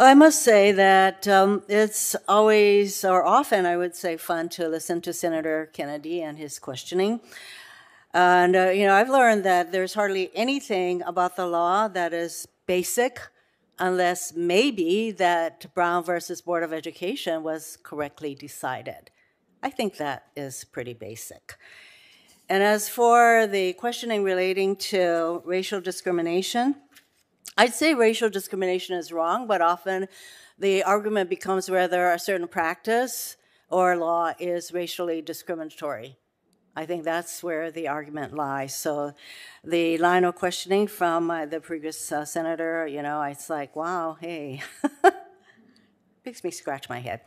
I must say that um, it's always, or often, I would say, fun to listen to Senator Kennedy and his questioning. And, uh, you know, I've learned that there's hardly anything about the law that is basic unless maybe that Brown versus Board of Education was correctly decided. I think that is pretty basic. And as for the questioning relating to racial discrimination, I'd say racial discrimination is wrong, but often the argument becomes whether a certain practice or law is racially discriminatory. I think that's where the argument lies. So the line of questioning from uh, the previous uh, senator, you know, it's like, wow, hey, makes me scratch my head.